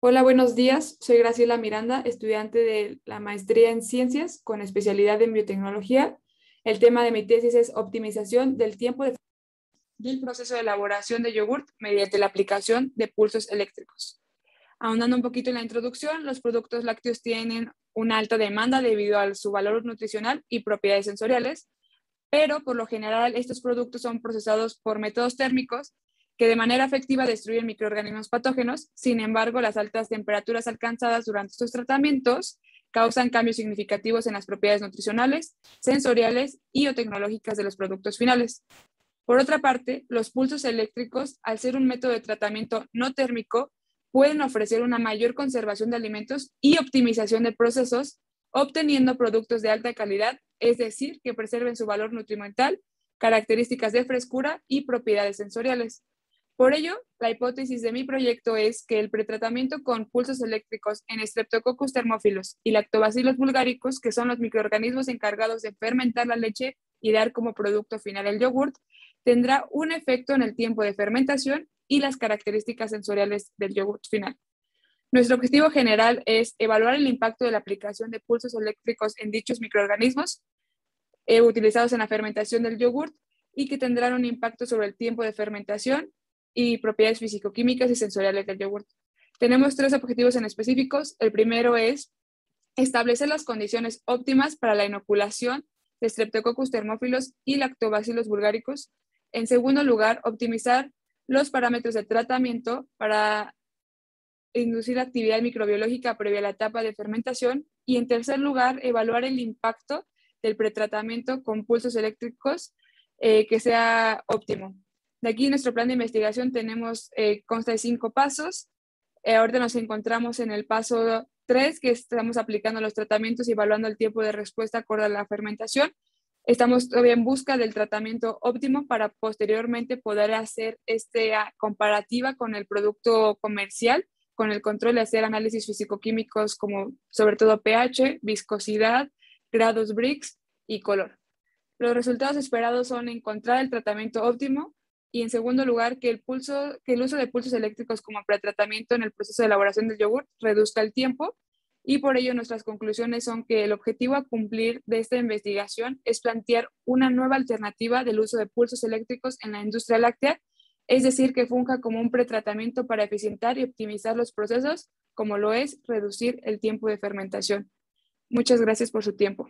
Hola, buenos días. Soy Graciela Miranda, estudiante de la maestría en ciencias con especialidad en biotecnología. El tema de mi tesis es optimización del tiempo de del proceso de elaboración de yogurt mediante la aplicación de pulsos eléctricos. Ahondando un poquito en la introducción, los productos lácteos tienen una alta demanda debido a su valor nutricional y propiedades sensoriales, pero por lo general estos productos son procesados por métodos térmicos que de manera efectiva destruyen microorganismos patógenos. Sin embargo, las altas temperaturas alcanzadas durante estos tratamientos causan cambios significativos en las propiedades nutricionales, sensoriales y o tecnológicas de los productos finales. Por otra parte, los pulsos eléctricos, al ser un método de tratamiento no térmico, pueden ofrecer una mayor conservación de alimentos y optimización de procesos, obteniendo productos de alta calidad, es decir, que preserven su valor nutrimental, características de frescura y propiedades sensoriales. Por ello, la hipótesis de mi proyecto es que el pretratamiento con pulsos eléctricos en Streptococcus thermophilus y Lactobacillus bulgaricus, que son los microorganismos encargados de fermentar la leche y dar como producto final el yogurt, tendrá un efecto en el tiempo de fermentación y las características sensoriales del yogurt final. Nuestro objetivo general es evaluar el impacto de la aplicación de pulsos eléctricos en dichos microorganismos eh, utilizados en la fermentación del yogurt y que tendrán un impacto sobre el tiempo de fermentación y propiedades físico-químicas y sensoriales del yogurt. Tenemos tres objetivos en específicos. El primero es establecer las condiciones óptimas para la inoculación de Streptococcus thermophilus y Lactobacillus bulgaricus. En segundo lugar, optimizar los parámetros de tratamiento para inducir actividad microbiológica previa a la etapa de fermentación. Y en tercer lugar, evaluar el impacto del pretratamiento con pulsos eléctricos eh, que sea óptimo. De aquí nuestro plan de investigación tenemos, eh, consta de cinco pasos. Eh, ahorita nos encontramos en el paso 3, que estamos aplicando los tratamientos y evaluando el tiempo de respuesta acorde a la fermentación. Estamos todavía en busca del tratamiento óptimo para posteriormente poder hacer esta comparativa con el producto comercial, con el control de hacer análisis físico-químicos como sobre todo pH, viscosidad, grados Brix y color. Los resultados esperados son encontrar el tratamiento óptimo, y en segundo lugar, que el, pulso, que el uso de pulsos eléctricos como pretratamiento en el proceso de elaboración del yogur reduzca el tiempo. Y por ello nuestras conclusiones son que el objetivo a cumplir de esta investigación es plantear una nueva alternativa del uso de pulsos eléctricos en la industria láctea, es decir, que funja como un pretratamiento para eficientar y optimizar los procesos, como lo es reducir el tiempo de fermentación. Muchas gracias por su tiempo.